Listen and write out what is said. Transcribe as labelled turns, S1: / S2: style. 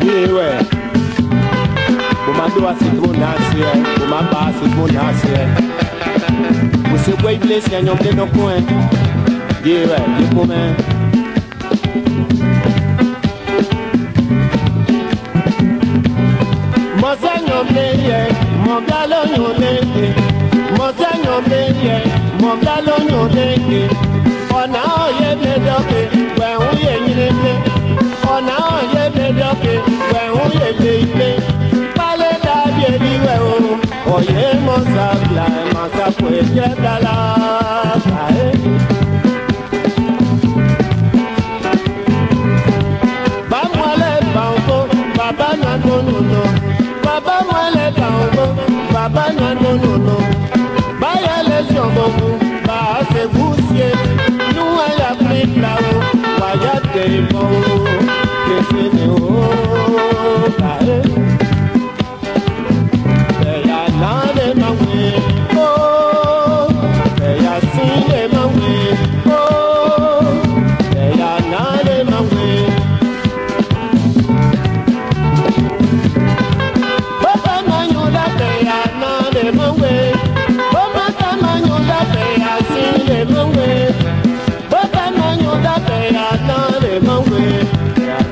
S1: Iwe. Bumando asiku nasie, eh. bumamba asiku nasie. Eh. Usikwe iglesia nyomde no kwen. Iwe, yikume. Mọ̀sẹ́ nyomde ye, mọ̀gá ló nyomde ye. Mọ̀sẹ́ nyomde ye, mọ̀gá ló nyomde ye. bamwale banko baba na nonuno baba mwale banko baba na nonuno que se.